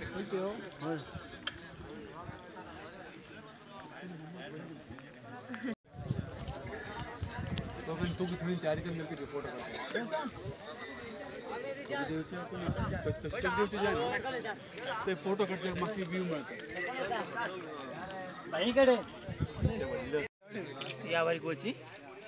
Thank you. Hi. तो अपन तू की थोड़ी तैयारी करने की रिपोर्ट करते हैं देवचे को तो स्टेट देवचे जाए तो फोटो करते हैं मस्ती व्यू में भाई कड़े या भाई कोची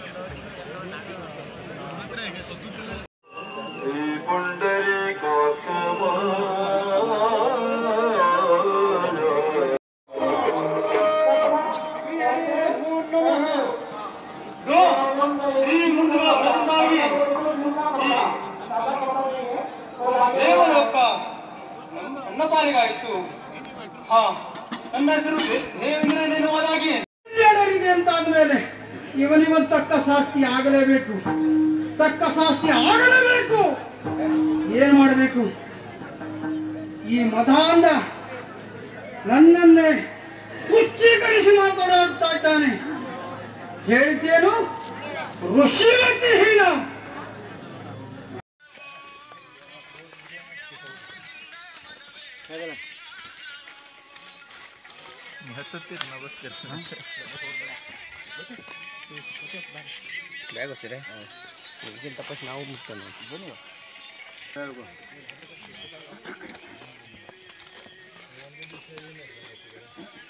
ದೇವರ ಒಬ್ಬ ನನ್ನ ಪಾಲಿಗಾಯಿತು ಹಾ ನನ್ನ ಹೆಸರು ದೇವ ಶಾಸ್ತಿ ಆಗಲೇಬೇಕು ತಕ್ಕ ಶಾಸ್ತಿ ಆಗಲೇಬೇಕು ಏನ್ ಮಾಡಬೇಕು ಈ ಮತಾಂಧ ನನ್ನನ್ನೇ ಕುಚ್ಚೀಕರಿಸಿ ಮಾತಾಡ್ತಾ ಇದ್ದಾನೆ ಹೇಳ್ತೇನು ಋಷಿ ಹೀನ ಹತ್ತುತ್ತೀರಿ Bẻ gọt đây. Ừ. Mungkin tapos na ako mo na. Buno ba? Pero ko. Thank you.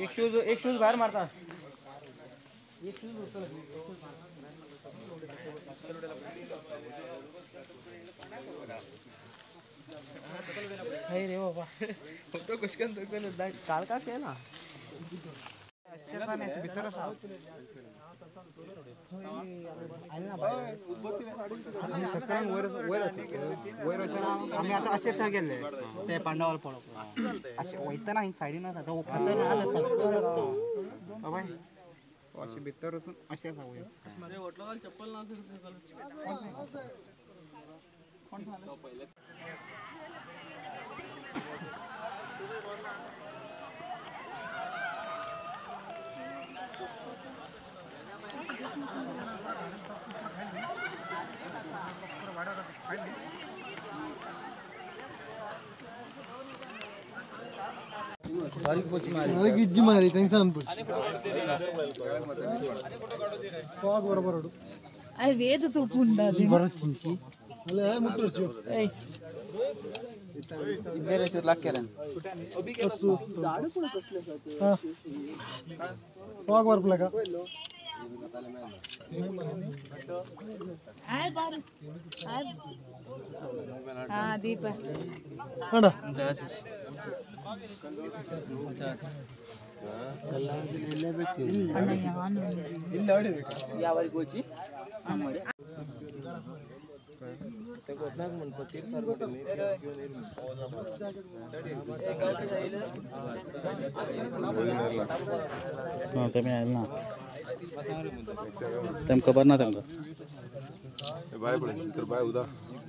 एक शूज एक शूज बाहर मारता एक शूज नाही रे बाबा फोटो कुशकन चुकन काल का केला आम्ही आता असे गेले ते पांडवाल पळोवंक अशें वयतना सायडीन आलो बाबा अशें भितर वचून अशें चप्पल ना ಗಿಜ್ಜಿ ಮಾರಿ ಟೆನ್ಷನ್ ಅನ್ಬಿಟ್ಟು ಬರಬರೋಡು ಅದು ವೇದ ತೂಪು ಉಂಟು ಬರೋ ಚಿಂಚಿ ಅಲ್ಲ ಮುಟ್ಟು ಬೇರೆ ಚೂರು ಲಾಕ್ಯಾರ ಹೋಗ ಬರ್ಪ್ಲಾಗ ದೀಪ ಇಲ್ಲ ಯಾವ ಗೊತ್ತಾಗ ಮನ್ಪತಿ ಹಾಂ ಕಮ್ಮಿ ಆಯ್ತು ನಾ तेम खबर ना तेमका बाय उदा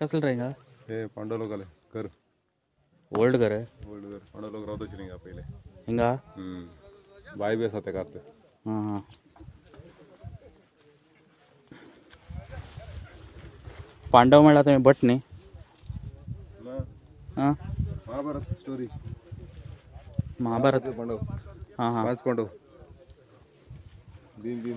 कसं राहील हे पांडव लोकाले कर ओल्ड घर आहे ओल्ड घर पांडव लोक राहत अशी हिंगा हिंगा हम्म बाय बी आसा तेका हां हां पांडव म्हणला तुम्ही भट न्ही हां महाभारत स्टोरी महाभारत पांडव हां हां पांच पांडव भीम भीम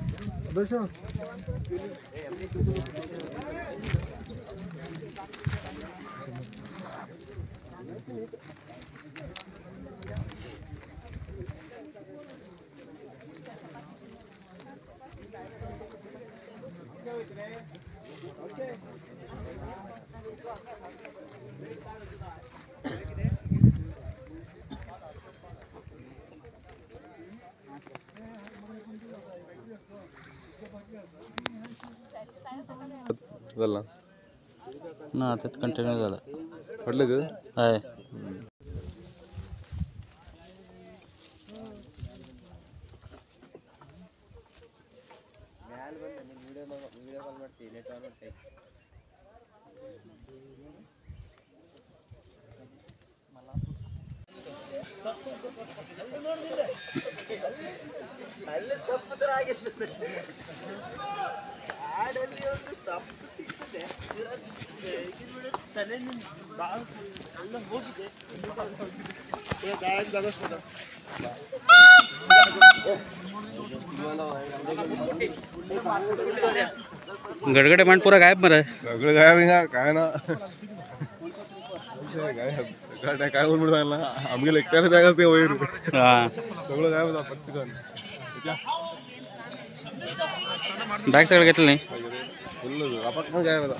Дальше. Thank you. ಅದಲ್ಲ ನಾ ಹತ್ತತ್ತು ಕಂಟಿನ್ಯೂ ಅದಲ್ಲ ಹಾಯ್ ವಿಡಿಯೋ ಕಾಲ್ ಮಾಡ್ತೀವಿ ಅಲ್ಲಿ ಸಪ್ಪದ್ರ ಆಗಿರ್ತದೆ ಹಾಡಲ್ಲಿ ಒಂದು ಸಪ್ಪು ಸಿಗ್ತದೆ ತಲೆ ಅಲ್ಲ ಹೋಗಿದೆ गडगडे मांड पूरा गायब मरा गडगड गायब ना काय ना काय काय होऊन मिळाला आमगेल एकट्याने बॅग असते वयर सगळं काय होता पत्ती बॅग सगळं घेतलं नाही आपण पण काय होता